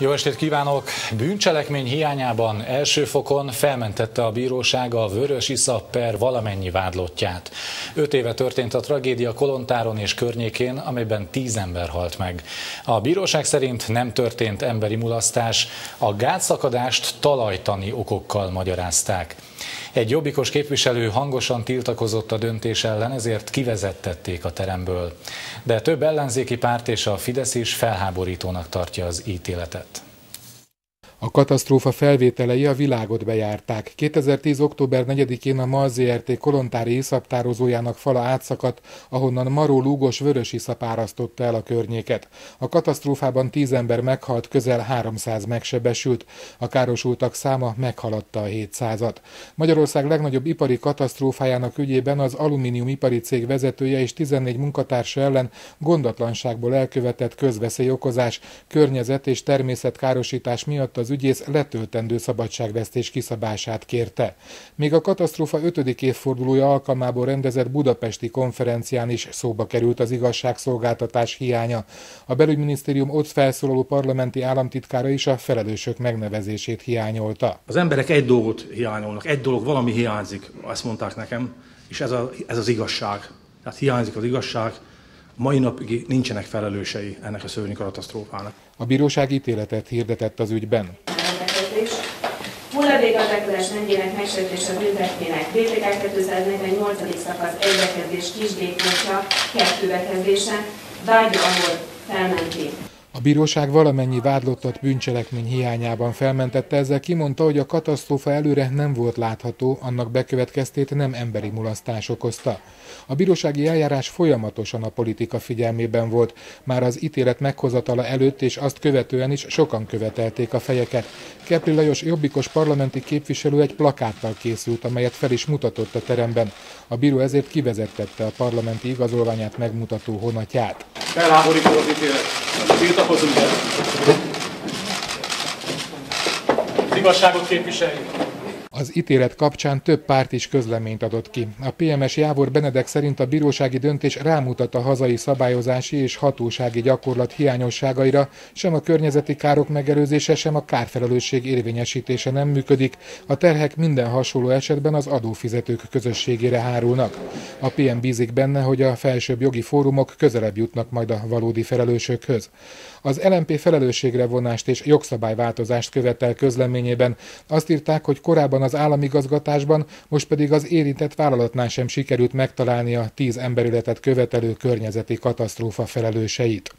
Jó estét kívánok! Bűncselekmény hiányában első fokon felmentette a bíróság a Vörös Iszap per valamennyi vádlottját. Öt éve történt a tragédia Kolontáron és környékén, amelyben tíz ember halt meg. A bíróság szerint nem történt emberi mulasztás, a gátszakadást talajtani okokkal magyarázták. Egy jobbikos képviselő hangosan tiltakozott a döntés ellen, ezért kivezettették a teremből. De több ellenzéki párt és a Fidesz is felháborítónak tartja az ítéletet. A katasztrófa felvételei a világot bejárták. 2010. október 4-én a MAL kolontári iszaptározójának fala átszakadt, ahonnan maró lúgos vörös iszap árasztotta el a környéket. A katasztrófában 10 ember meghalt, közel 300 megsebesült. A károsultak száma meghaladta a 700-at. Magyarország legnagyobb ipari katasztrófájának ügyében az alumínium ipari cég vezetője és 14 munkatársa ellen gondatlanságból elkövetett közveszélyokozás, környezet és természetkárosítás miatt az az ügyész letöltendő szabadságvesztés kiszabását kérte. Még a katasztrófa 5. évfordulója alkalmából rendezett budapesti konferencián is szóba került az igazságszolgáltatás hiánya. A belügyminisztérium ott felszólaló parlamenti államtitkára is a felelősök megnevezését hiányolta. Az emberek egy dolgot hiányolnak, egy dolog, valami hiányzik, ezt mondták nekem, és ez, a, ez az igazság. Tehát hiányzik az igazság, mai napig nincsenek felelősei ennek a szörnyű katasztrófának. A bíróság ítéletet hirdetett az ügyben. Hulladékgazdálkodás rendjének megsértése büntetnének. BTK 248. szakasz egybekezdés kisdékmódja, kettő bekezdése, vágya ahol felmenti. A bíróság valamennyi vádlottat bűncselekmény hiányában felmentette, ezzel kimondta, hogy a katasztrófa előre nem volt látható, annak bekövetkeztét nem emberi mulasztás okozta. A bírósági eljárás folyamatosan a politika figyelmében volt, már az ítélet meghozatala előtt és azt követően is sokan követelték a fejeket. Kepri Lajos jobbikos parlamenti képviselő egy plakáttal készült, amelyet fel is mutatott a teremben. A bíró ezért kivezettette a parlamenti igazolványát megmutató honatját. Felháborító az ítélet tiltakozunk el. Az igazságot képviseljük. Az ítélet kapcsán több párt is közleményt adott ki. A PMS Jávor Benedek szerint a bírósági döntés rámutat a hazai szabályozási és hatósági gyakorlat hiányosságaira, sem a környezeti károk megelőzése, sem a kárfelelősség érvényesítése nem működik. A terhek minden hasonló esetben az adófizetők közösségére hárulnak. A PM bízik benne, hogy a felsőbb jogi fórumok közelebb jutnak majd a valódi felelősökhöz. Az LMP felelősségre vonást és jogszabályváltozást követel közleményében. Azt írták, hogy korábban az államigazgatásban, most pedig az érintett vállalatnál sem sikerült megtalálni a tíz emberületet követelő környezeti katasztrófa felelőseit.